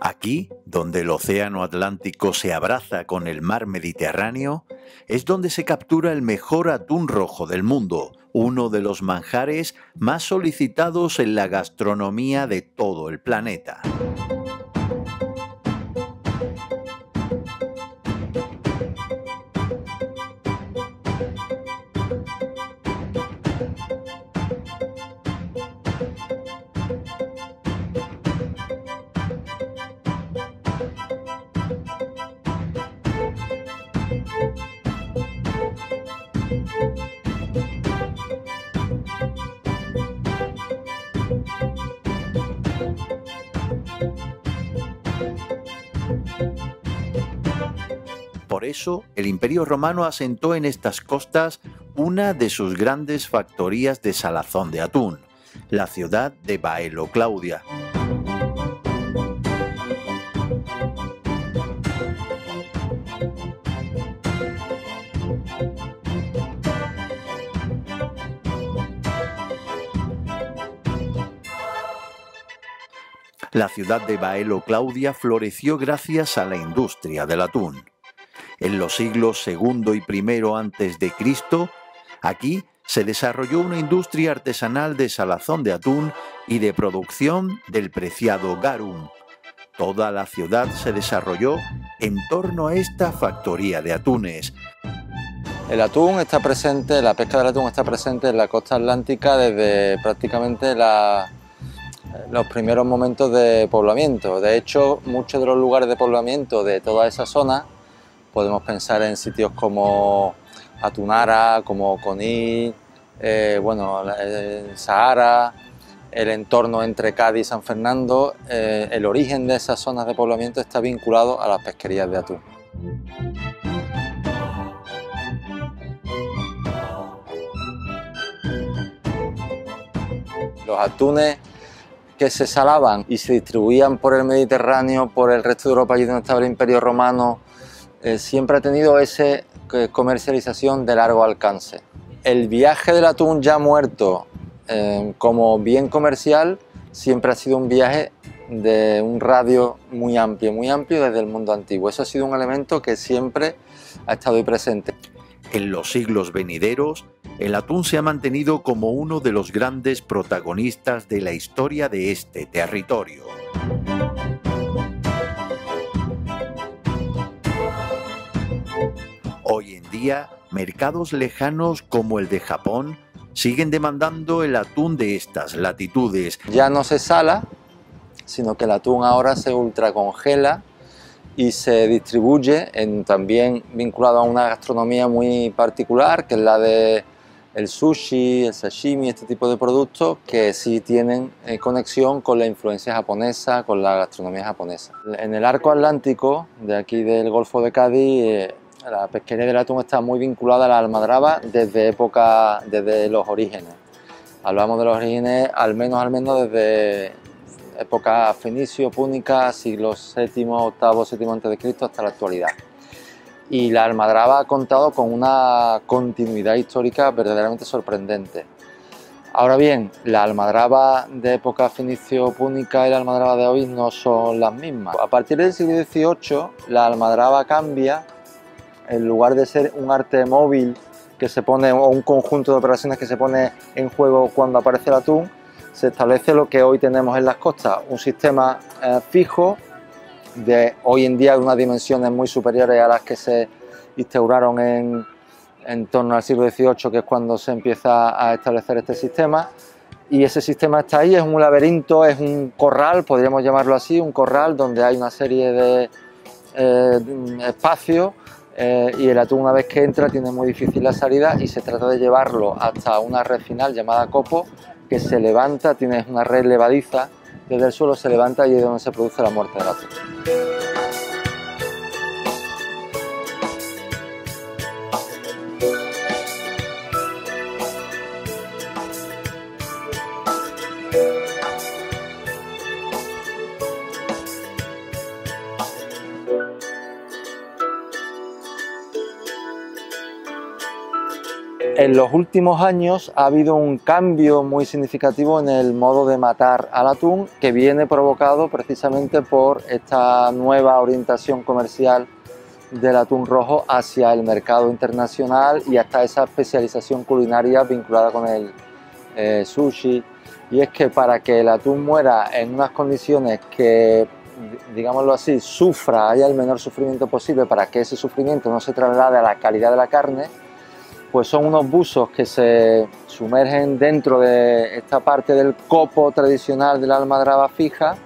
Aquí, donde el Océano Atlántico se abraza con el mar Mediterráneo, es donde se captura el mejor atún rojo del mundo, uno de los manjares más solicitados en la gastronomía de todo el planeta. Eso, el Imperio Romano asentó en estas costas una de sus grandes factorías de salazón de atún, la ciudad de Baelo Claudia. La ciudad de Baelo Claudia floreció gracias a la industria del atún. En los siglos segundo y primero antes de Cristo, aquí se desarrolló una industria artesanal de salazón de atún y de producción del preciado garum. Toda la ciudad se desarrolló en torno a esta factoría de atunes. El atún está presente, la pesca del atún está presente en la costa atlántica desde prácticamente los primeros momentos de poblamiento. De hecho, muchos de los lugares de poblamiento de toda esa zona Podemos pensar en sitios como Atunara, como Coní, eh, bueno, el Sahara, el entorno entre Cádiz y San Fernando, eh, el origen de esas zonas de poblamiento está vinculado a las pesquerías de atún. Los atunes que se salaban y se distribuían por el Mediterráneo, por el resto de Europa, allí donde estaba el Imperio Romano, eh, siempre ha tenido esa eh, comercialización de largo alcance. El viaje del atún ya muerto eh, como bien comercial siempre ha sido un viaje de un radio muy amplio, muy amplio desde el mundo antiguo. Eso ha sido un elemento que siempre ha estado ahí presente. En los siglos venideros, el atún se ha mantenido como uno de los grandes protagonistas de la historia de este territorio. Mercados lejanos como el de Japón siguen demandando el atún de estas latitudes. Ya no se sala, sino que el atún ahora se ultracongela y se distribuye en, también vinculado a una gastronomía muy particular, que es la de el sushi, el sashimi, este tipo de productos que sí tienen eh, conexión con la influencia japonesa, con la gastronomía japonesa. En el arco atlántico de aquí del Golfo de Cádiz eh, la pesquería del atún está muy vinculada a la almadraba desde época, desde los orígenes. Hablamos de los orígenes al menos, al menos desde época fenicio, púnica, siglos VII, VIII, VII a.C. hasta la actualidad. Y la almadraba ha contado con una continuidad histórica verdaderamente sorprendente. Ahora bien, la almadraba de época fenicio-púnica y la almadraba de hoy no son las mismas. A partir del siglo XVIII, la almadraba cambia en lugar de ser un arte móvil que se pone o un conjunto de operaciones que se pone en juego cuando aparece el atún, se establece lo que hoy tenemos en las costas, un sistema eh, fijo de hoy en día de unas dimensiones muy superiores a las que se instauraron en, en torno al siglo XVIII, que es cuando se empieza a establecer este sistema. Y ese sistema está ahí, es un laberinto, es un corral, podríamos llamarlo así, un corral donde hay una serie de eh, espacios eh, y el atún una vez que entra tiene muy difícil la salida y se trata de llevarlo hasta una red final llamada copo que se levanta, tiene una red levadiza, desde el suelo se levanta y es donde se produce la muerte del atún. En los últimos años ha habido un cambio muy significativo en el modo de matar al atún que viene provocado precisamente por esta nueva orientación comercial del atún rojo hacia el mercado internacional y hasta esa especialización culinaria vinculada con el eh, sushi. Y es que para que el atún muera en unas condiciones que, digámoslo así, sufra, haya el menor sufrimiento posible para que ese sufrimiento no se traslade a la calidad de la carne, pues son unos buzos que se sumergen dentro de esta parte del copo tradicional de la almadraba fija.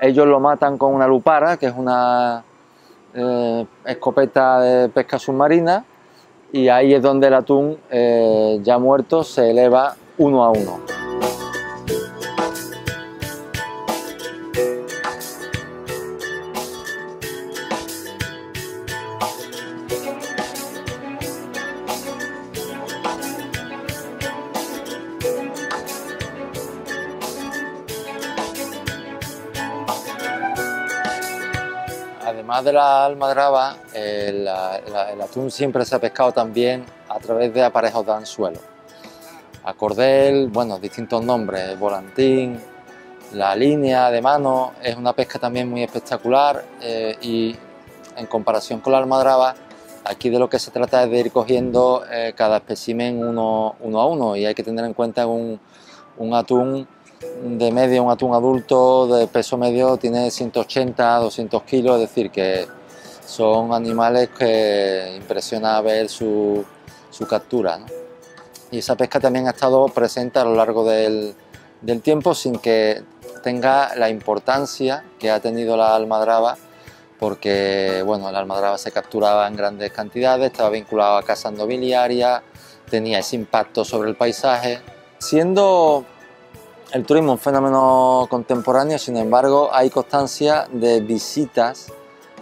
Ellos lo matan con una lupara, que es una eh, escopeta de pesca submarina, y ahí es donde el atún eh, ya muerto se eleva uno a uno. Además de la almadraba, el, atún siempre se ha pescado también a través de aparejos de anzuelo. A cordel, bueno, distintos nombres, volantín, la línea de mano, es una pesca también muy espectacular eh, y en comparación con la almadraba, aquí de lo que se trata es de ir cogiendo eh, cada espécimen uno, a uno y hay que tener en cuenta un atún de medio, un atún adulto de peso medio tiene 180, 200 kilos, es decir, que son animales que impresiona ver su, captura. Y esa pesca también ha estado presente a lo largo del, tiempo sin que tenga la importancia que ha tenido la almadraba porque bueno, la almadraba se capturaba en grandes cantidades, estaba vinculado a casas nobiliarias, tenía ese impacto sobre el paisaje. Siendo el turismo es un fenómeno contemporáneo, sin embargo, hay constancia de visitas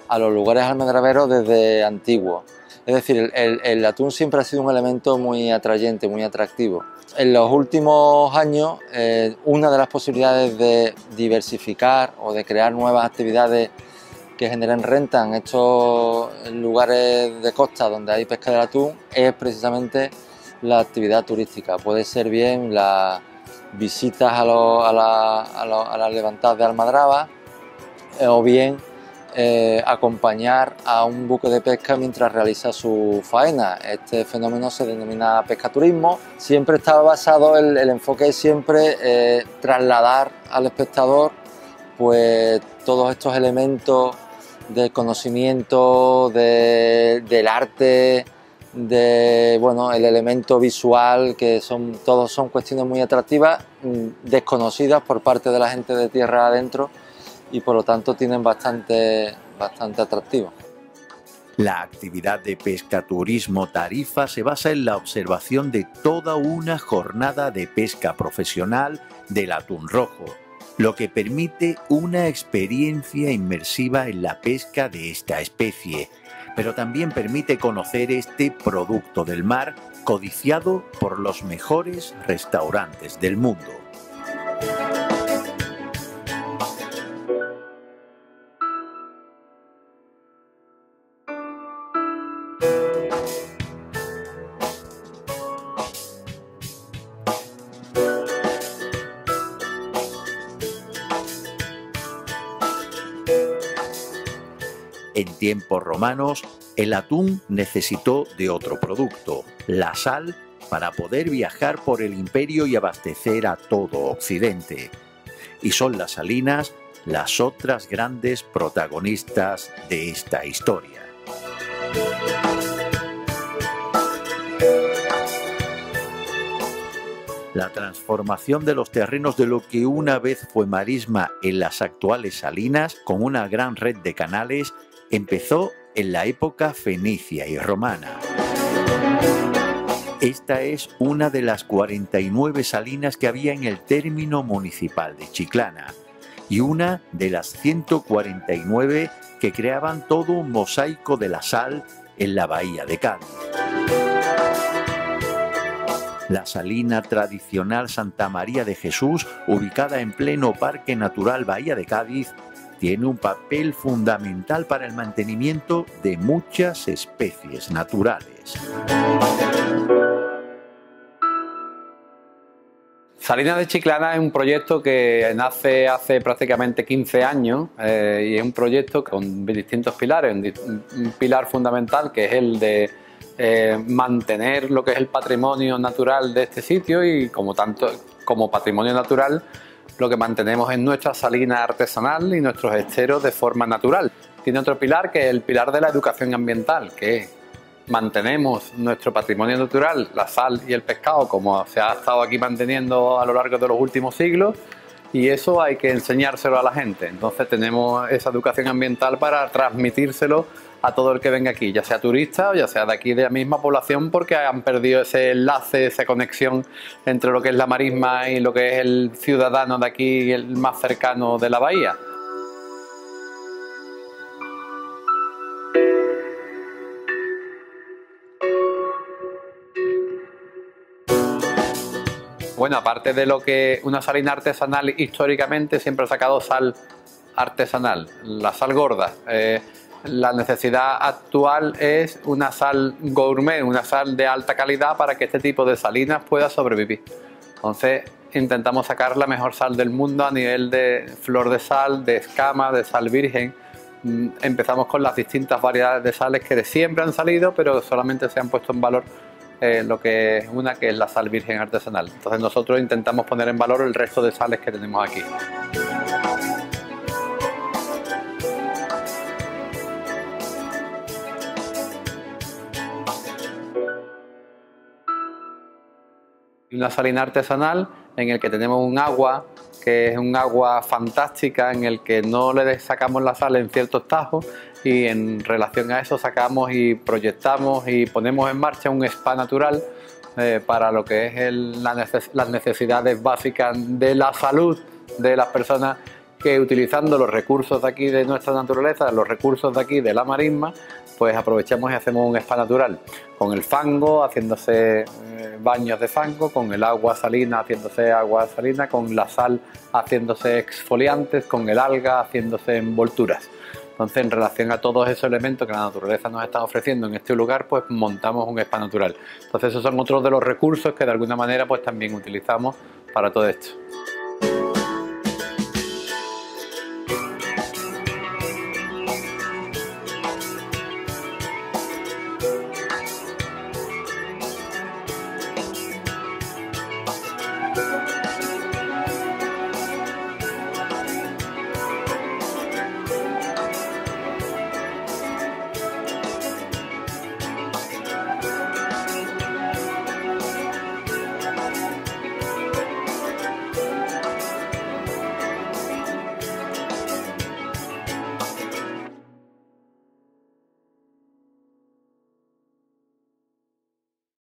a los lugares almadraberos desde antiguo. Es decir, el, atún siempre ha sido un elemento muy atrayente, muy atractivo. En los últimos años, eh, una de las posibilidades de diversificar o de crear nuevas actividades que generen renta en estos lugares de costa donde hay pesca de atún es precisamente la actividad turística. Puede ser bien la, visitas a, las levantadas de Almadraba eh, o bien eh, acompañar a un buque de pesca mientras realiza su faena. Este fenómeno se denomina pescaturismo. Siempre está basado, el, el enfoque siempre eh, trasladar al espectador pues todos estos elementos de conocimiento, del arte, de bueno el elemento visual que son todos son cuestiones muy atractivas mm, desconocidas por parte de la gente de tierra adentro y por lo tanto tienen bastante bastante atractivo. La actividad de pescaturismo tarifa se basa en la observación de toda una jornada de pesca profesional del atún rojo, lo que permite una experiencia inmersiva en la pesca de esta especie, pero también permite conocer este producto del mar codiciado por los mejores restaurantes del mundo. Tiempos romanos, el atún necesitó de otro producto, la sal, para poder viajar por el imperio y abastecer a todo Occidente. Y son las salinas las otras grandes protagonistas de esta historia. La transformación de los terrenos de lo que una vez fue marisma en las actuales salinas, con una gran red de canales, empezó en la época fenicia y romana. Esta es una de las 49 salinas que había en el término municipal de Chiclana y una de las 149 que creaban todo un mosaico de la sal en la bahía de Cádiz. La salina tradicional Santa María de Jesús, ubicada en pleno Parque Natural Bahía de Cádiz, tiene un papel fundamental para el mantenimiento de muchas especies naturales. Salinas de Chiclana es un proyecto que nace hace prácticamente 15 años eh, y es un proyecto con distintos pilares. Un, pilar fundamental que es el de eh, mantener lo que es el patrimonio natural de este sitio y como tanto como patrimonio natural lo que mantenemos es nuestra salina artesanal y nuestros esteros de forma natural. Tiene otro pilar que es el pilar de la educación ambiental, que mantenemos nuestro patrimonio natural, la sal y el pescado, como se ha estado aquí manteniendo a lo largo de los últimos siglos, y eso hay que enseñárselo a la gente. Entonces tenemos esa educación ambiental para transmitírselo a todo el que venga aquí, ya sea turista o ya sea de aquí de la misma población, porque han perdido ese enlace, esa conexión entre lo que es la marisma y lo que es el ciudadano de aquí, el más cercano de la bahía. Bueno, aparte de lo que una salina artesanal históricamente siempre ha sacado sal artesanal, la sal gorda. Eh, la necesidad actual es una sal gourmet, una sal de alta calidad para que este tipo de salinas pueda sobrevivir. Entonces intentamos sacar la mejor sal del mundo a nivel de flor de sal, de escama, de sal virgen. Mm, empezamos con las distintas variedades de sales que de siempre han salido, pero solamente se han puesto en valor eh, lo que es una que es la sal virgen artesanal. Entonces nosotros intentamos poner en valor el resto de sales que tenemos aquí. Una salina artesanal en el que tenemos un agua que es un agua fantástica en el que no le sacamos la sal en ciertos tajos y en relación a eso sacamos y proyectamos y ponemos en marcha un spa natural eh, para lo que es las necesidades básicas de la salud de las personas que utilizando los recursos de aquí de nuestra naturaleza, los recursos de aquí de la marisma, pues aprovechamos y hacemos un spa natural, con el fango haciéndose eh, baños de fango, con el agua salina haciéndose agua salina, con la sal haciéndose exfoliantes, con el alga haciéndose envolturas. Entonces, en relación a todos esos elementos que la naturaleza nos está ofreciendo en este lugar, pues montamos un spa natural. Entonces, esos son otros de los recursos que de alguna manera pues también utilizamos para todo esto.